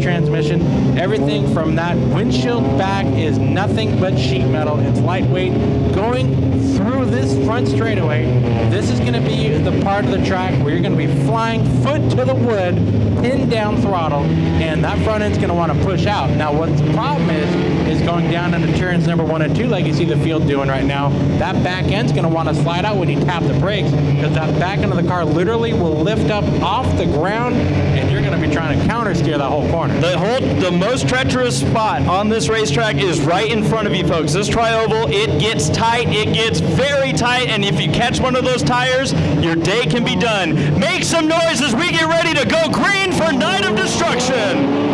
transmission. Everything from that windshield back is nothing but sheet metal. It's lightweight. Going through this front straightaway, this is going to be the part of the track where you're going to be flying foot to the wood, pinned down throttle, and that front end's going to want to push out. Now, what the problem is, is going down into turns number one and two, like you see the field doing right now, that back end's going to want to slide out when you tap the brakes because that back end of the car literally will lift up off the ground and you're going to be trying to counter steer that whole corner. The whole, the most treacherous spot on this racetrack is right in front of you, folks. This tri-oval, it gets tight, it gets very tight, and if you catch one of those tires, your day can be done. Make some noise as we get ready to go green for Night of Destruction.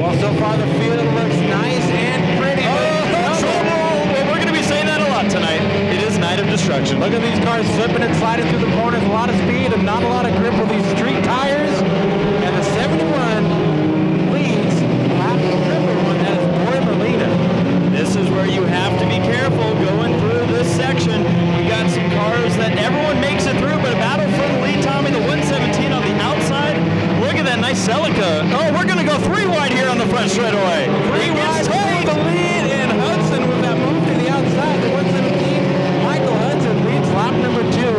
Well, so far the field looks nice and pretty. Oh, trouble! Well, we're going to be saying that a lot tonight. It is Look at these cars slipping and sliding through the corners, a lot of speed and not a lot of grip with these street tires. And the 71 leads lap number one, that is Boy Molina. This is where you have to be careful going through this section. We got some cars that everyone makes it through, but a battle for the lead, Tommy. The 117 on the outside. Look at that nice Celica. Oh, we're going to go three wide here on the front straightaway. Three It wide gets for tight. the lead, and Hudson with that move to the outside, the 117. Michael Hudson leads lap number two.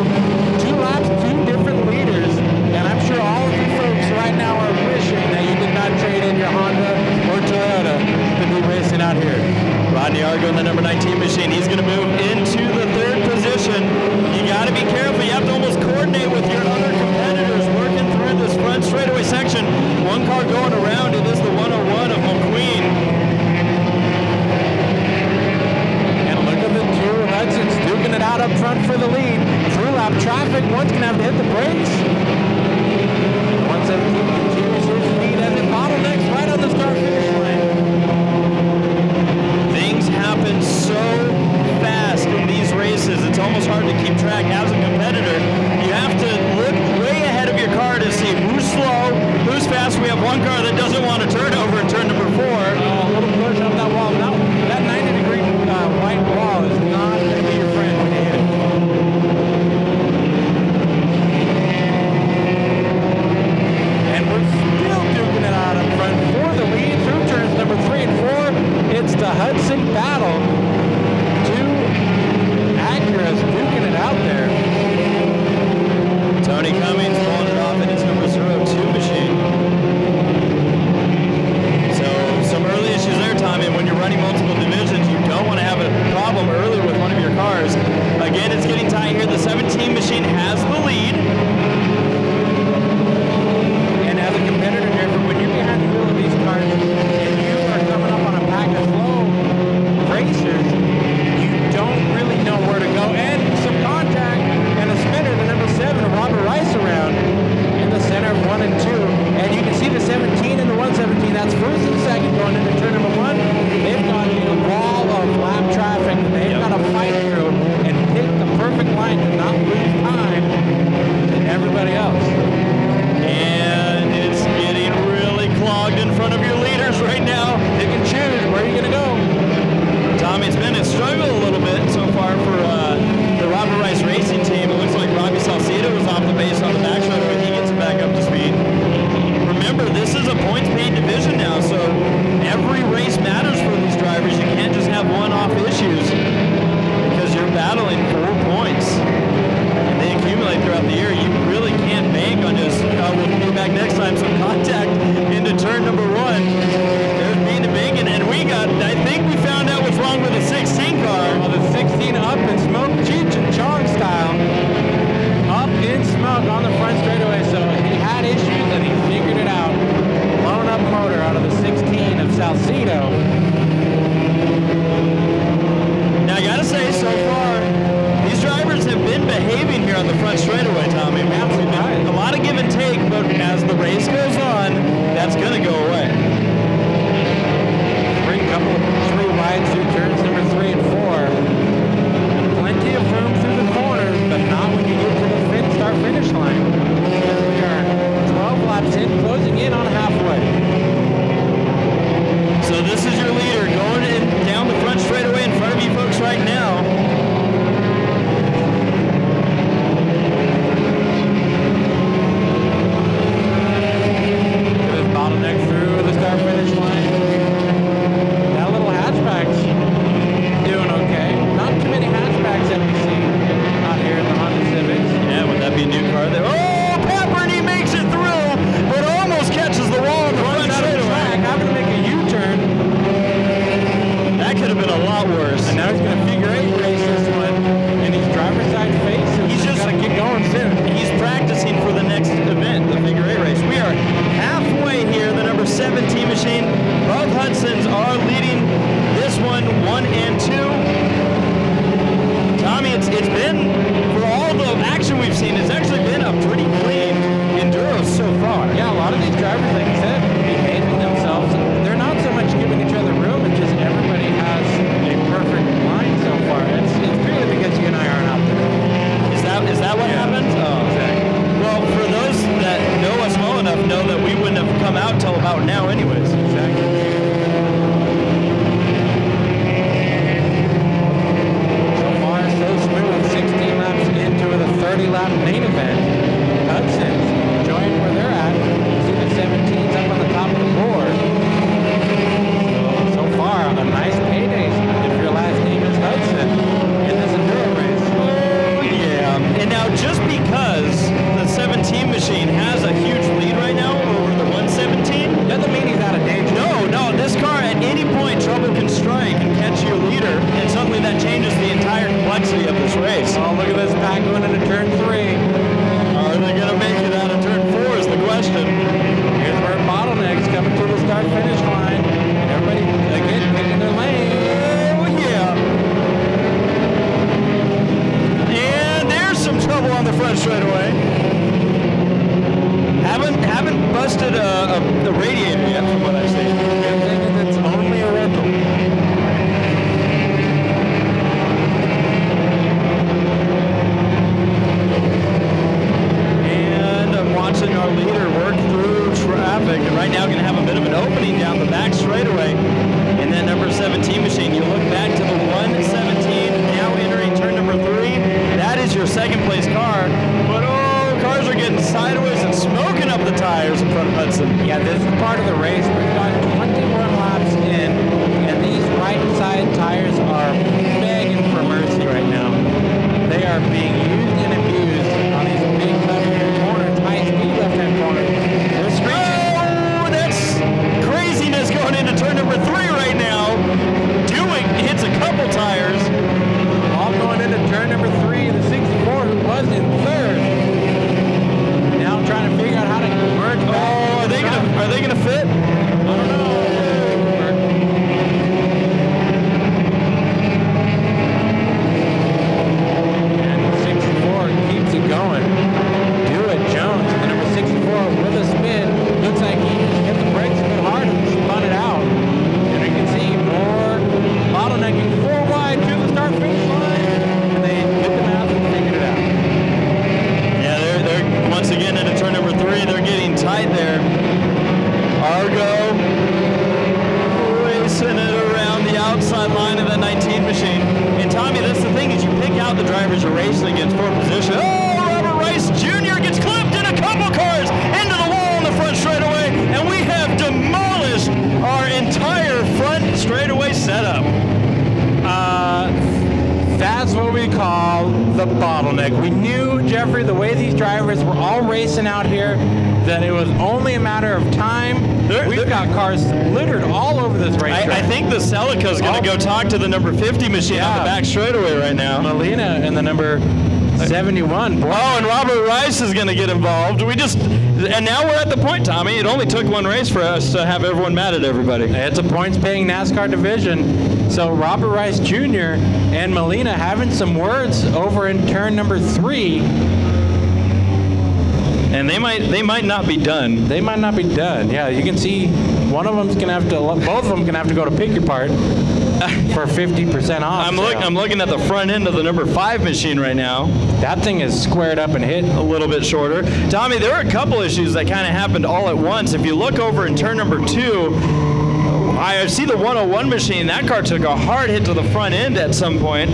Two laps, two different leaders. And I'm sure all of you folks right now are wishing that you did not trade in your Honda or Toyota to be racing out here. Rodney in the number 19 machine. He's going to move into the third position. You got to be careful. You have to almost coordinate with your other competitors working through this front straightaway section. One car going around. It is the 101 of McQueen. And look at the two Hudsons duking it out up front for the lead. Through lap traffic, one's gonna have to hit the brakes. Battling four points. And they accumulate throughout the year. You really can't bank on just, uh, we'll be back next time, some contact into turn number one. There's Dean Bacon, and we got, I think we found out what's wrong with the 16 car. Well, the 16 up in smoke, Cheech and Chong style. Up in smoke on the front straightaway, so he had issues and he figured it out. Blown up motor out of the 16 of Salcedo. Now, I gotta say, so far, these drivers have been behaving here on the front straightaway, Tommy. Have a lot of give and take, but as the race goes on, that's gonna go away. A couple three wide through turns number three and four. Plenty of room through the corners, but not when you get to the fin start finish line. Because we are 12 laps in, closing in on halfway. So this is your leader going in down the front straightaway in front of you folks right now. Racing out here, that it was only a matter of time. They're- We've they're- got cars littered all over this I, racetrack. I think the Celica's going Oh. to go talk to the number 50 machine on the back straightaway right now. Molina and the number 71. Boy, Oh, and Robert Rice is going to get involved. We just, and now we're at the point, Tommy. It only took one race for us to have everyone mad at everybody. it's a points-paying NASCAR division. So Robert Rice Jr. and Molina having some words over in turn number three. And they might, they might not be done. They might not be done. Yeah, you can see one of them's gonna have to. Both of them gonna have to go to pick your part for 50% off. I'm look. I'm looking at the front end of the number five machine right now. That thing is squared up and hit. a little bit shorter. Tommy, there are a couple issues that kind of happened all at once. If you look over in turn number two, I see the 101 machine. That car took a hard hit to the front end at some point.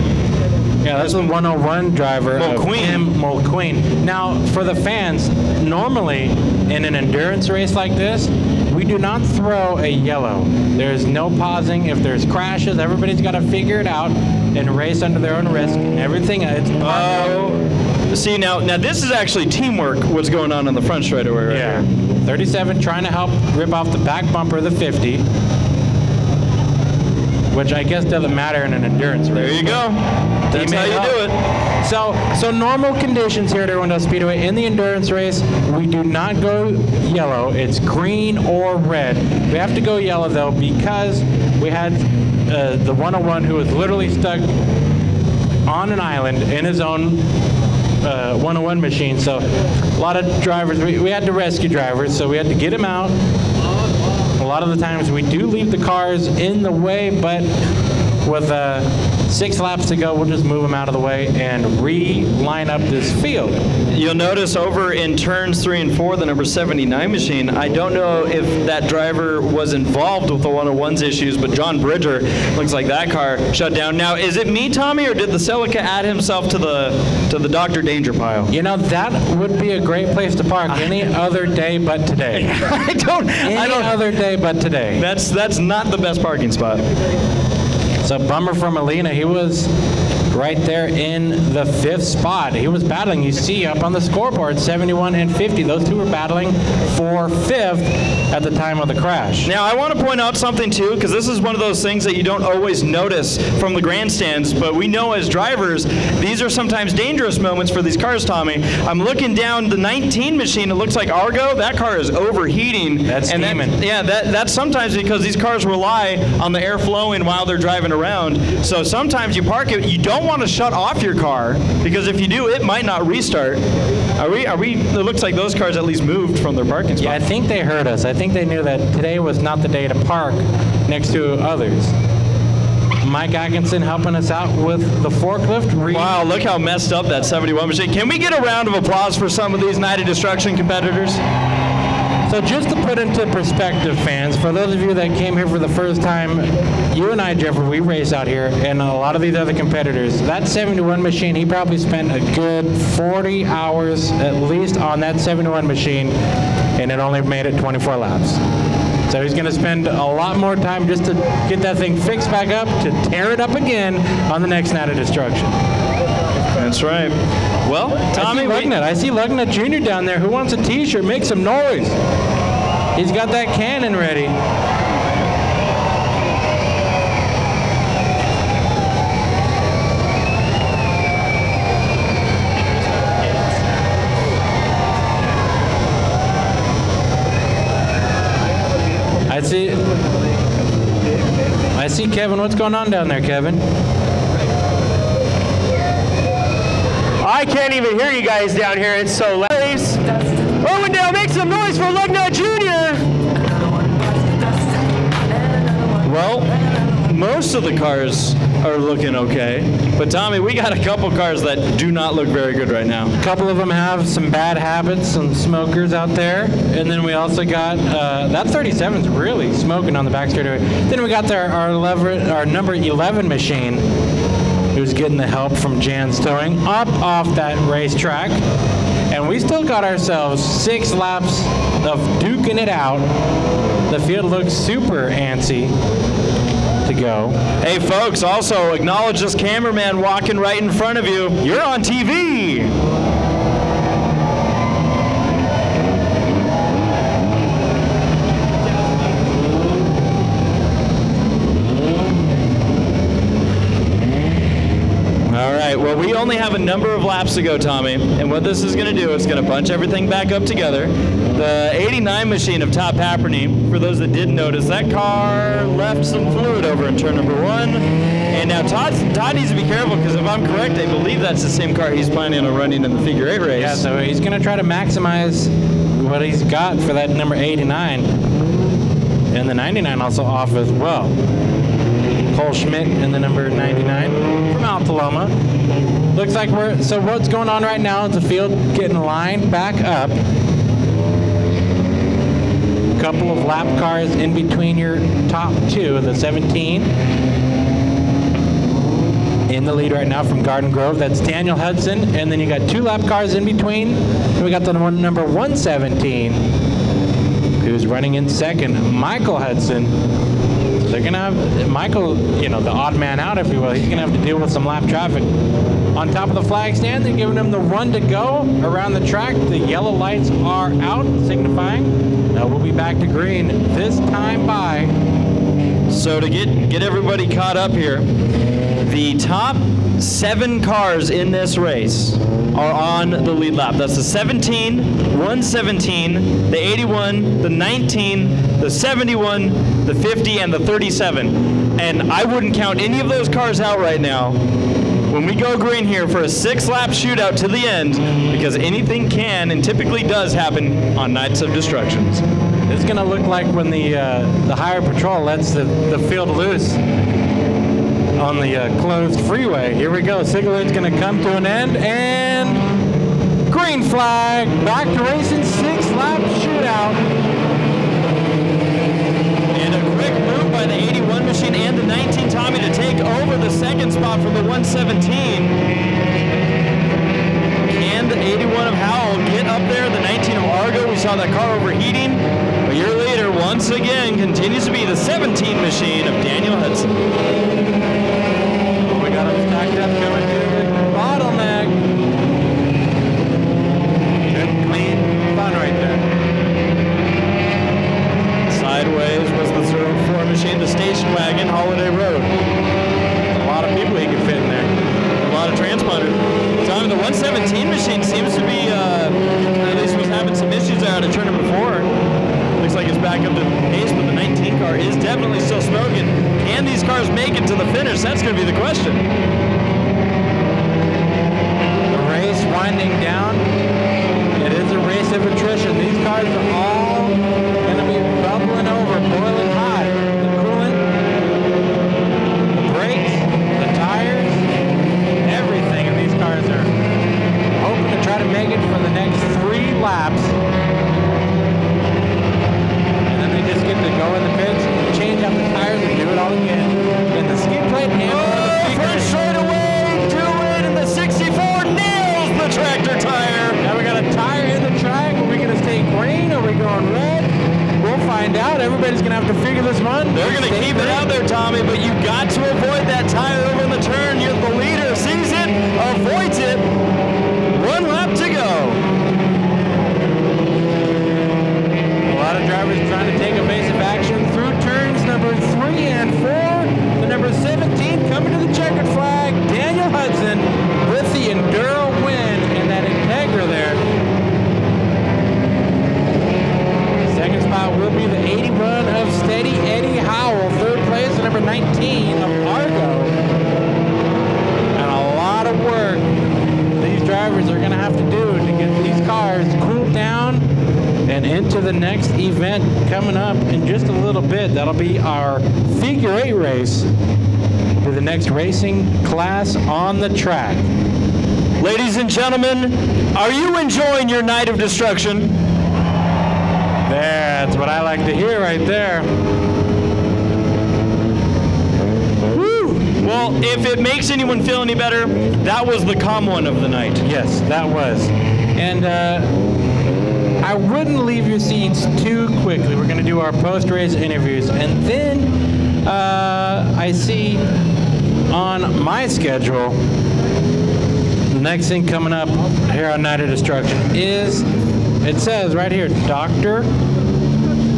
Yeah, that's the 101 driver. Mulqueen. Mulqueen. Now, for the fans, normally in an endurance race like this, we do not throw a yellow. There's no pausing. If there's crashes, everybody's got to figure it out and race under their own risk. Everything. Uh, it's Oh, see now, now this is actually teamwork. What's going on on the front straightaway right yeah. here? 37 trying to help rip off the back bumper of the 50, which I guess doesn't matter in an endurance race. There you go. That's how you help. do it. So, so normal conditions here at Irwindale Speedway in the endurance race, we do not go yellow. It's green or red. We have to go yellow though because we had uh, the 101 who was literally stuck on an island in his own uh, 101 machine. So, a lot of drivers, we, we had to rescue drivers, so we had to get him out. A lot of the times we do leave the cars in the way, but with uh, Six laps to go. We'll just move them out of the way and re-line up this field. You'll notice over in turns three and four, the number 79 machine, I don't know if that driver was involved with the 101's issues, but John Bridger looks like that car shut down. Now, is it me, Tommy, or did the Celica add himself to the to the Dr. Danger pile? You know, that would be a great place to park any other day but today. I don't. Any I don't. other day but today. That's that's not the best parking spot. So bummer from Alina. He was right there in the fifth spot. He was battling. You see up on the scoreboard, 71 and 50. Those two were battling for fifth at the time of the crash. Now, I want to point out something too, because this is one of those things that you don't always notice from the grandstands, but we know as drivers, these are sometimes dangerous moments for these cars, Tommy. I'm looking down the 19 machine, it looks like Argo, that car is overheating. That's and that- yeah, that, that's sometimes because these cars rely on the air flowing while they're driving around. So sometimes you park it, you don't want to shut off your car, because if you do, it might not restart. Are we, are we, it looks like those cars at least moved from their parking spot. Yeah, I think they heard us. I think they knew that today was not the day to park next to others. Mike Atkinson helping us out with the forklift. Re- Wow, look how messed up that 71 machine. Can we get a round of applause for some of these Night of Destruction competitors? So just to put into perspective, fans, for those of you that came here for the first time, you and I, Jeffrey, we race out here, and a lot of these other competitors, that 71 machine, he probably spent a good 40 hours at least on that 71 machine, and it only made it 24 laps. So he's going to spend a lot more time just to get that thing fixed back up, to tear it up again on the next night of destruction. That's right. Well, Tommy, I see Lugnut. I see Lugnut Jr. down there. Who wants a T-shirt? Make some noise. He's got that cannon ready. I see. I see Kevin. What's going on down there, Kevin? I can't even hear you guys down here. It's so loud. Irwindale, make some noise for Lugnut well, most of the cars are looking okay, but Tommy, we got a couple cars that do not look very good right now. A couple of them have some bad habits, some smokers out there, and then we also got uh, that 37's really smoking on the back straightaway. Then we got our, 11, our number 11 machine, who's getting the help from Jan's Towing up off that racetrack, and we still got ourselves six laps of duking it out. The field looks super antsy to go. Hey, folks, also acknowledge this cameraman walking right in front of you. You're on TV. We only have a number of laps to go, Tommy. And what this is going to do is going to bunch everything back up together. The 89 machine of Todd Haperny, for those that didn't notice, that car left some fluid over in turn number one. And now Todd, Todd needs to be careful because if I'm correct, I believe that's the same car he's planning on running in the figure eight race. Yeah, so he's going to try to maximize what he's got for that number 89. And the 99 also off as well. Cole Schmidt in the number 99 from Alta Loma. Looks like we're, so what's going on right now is the field getting lined back up. A couple of lap cars in between your top two, the 17 in the lead right now from Garden Grove. That's Daniel Hudson, and then you got two lap cars in between. And we got the one, number 117, who's running in second, Michael Hudson. They're gonna have Michael, you know, the odd man out, if you will. He's gonna have to deal with some lap traffic. On top of the flag stand, they're giving him the run to go around the track. The yellow lights are out, signifying that we'll be back to green this time by So to get get everybody caught up here, the top seven cars in this race are on the lead lap. That's the 17, 117, the 81, the 19, the 71, the 50, and the 37. And I wouldn't count any of those cars out right now. When we go green here for a six-lap shootout to the end, because anything can and typically does happen on nights of destructions. It's gonna look like when the uh, the higher patrol lets the, the field loose. On the uh, closed freeway. Here we go. Light's going to come to an end, and green flag. Back to racing. Six lap shootout. And a quick move by the 81 machine and the 19 Tommy to take over the second spot from the 117. Can the 81 of Howell get up there? The 19 of Argo, we saw that car overheating. A year later, once again, continues to be the 17 machine of Daniel Hudson. We got him stacked up coming to the bottleneck. Good, clean fun right there. Sideways was the 04 the station wagon, Holiday Road. A lot of people he can fit in there. A lot of transponder. Tommy, the 117 machine seems to be, uh, at least was having some issues out of turn four. Looks like it's back up to pace, but the 19 car is definitely still smoking. Can these cars make it to the finish? That's going to be the question. The race winding down. It is a race of attrition. These cars are all going to be bubbling over, boiling hot. The coolant, the brakes, the tires, everything. And these cars are hoping to try to make it for the next three laps. And then they just get to go in the pits, change out the tires, and do it all again. Then the skid plate and or the oh, 19 of Argo. And a lot of work these drivers are going to have to do to get these cars cooled down and into the next event coming up in just a little bit. That'll be our figure eight race to the next racing class on the track. Ladies and gentlemen, are you enjoying your night of destruction? That's what I like to hear right there. Well, if it makes anyone feel any better, that was the calm one of the night. Yes, that was. And uh, I wouldn't leave your seats too quickly. We're going to do our post race interviews. And then uh, I see on my schedule, the next thing coming up here on Night of Destruction is it says right here Dr.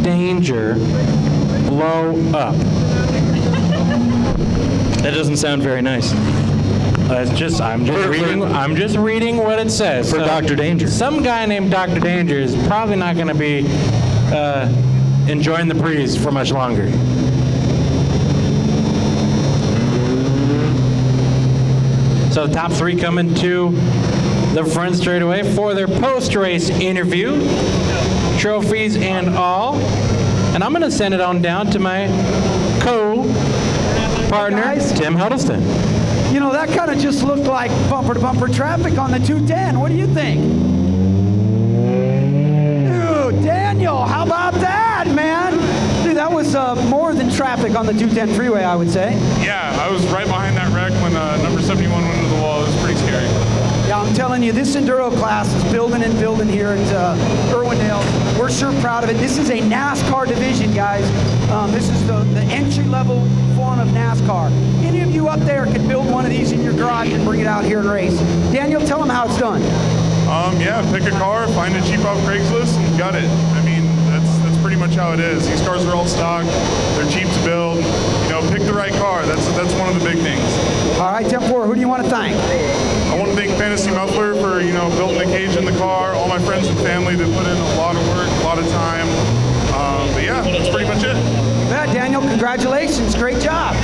Danger Blow Up. That doesn't sound very nice. That's just I'm just For- reading I'm just reading what it says. For Dr. Danger. Some guy named Dr. Danger is probably not going to be uh, enjoying the breeze for much longer. So the top three coming to the front straightaway for their post-race interview, trophies and all. And I'm going to send it on down to my co-partner, guys. Tim Huddleston. You know, that kind of just looked like bumper to bumper traffic on the 210. What do you think? Dude, Daniel, how about that, man? Dude, that was uh, more than traffic on the 210 freeway, I would say. Yeah, I was right behind that wreck when uh, number 71 went into the wall. It was pretty scary. Yeah, I'm telling you, this enduro class is building and building here at uh, Irwindale. We're sure proud of it. This is a NASCAR division, guys. Um, this is the, the entry-level form of NASCAR. Any of you up there can build one of these in your garage and bring it out here and race. Daniel, tell them how it's done. Um, yeah, pick a car, find it cheap off Craigslist, and got it. I mean, that's that's pretty much how it is. These cars are all stock. They're cheap to build. You know, pick the right car. That's that's one of the big things. All right, Temp 4, who do you want to thank? I want to thank Fantasy Muffler for you know building the cage in the car. All my friends and family that put in a lot of work, lot of time. Um, but yeah, that's pretty much it. Yeah, Daniel, congratulations. Great job.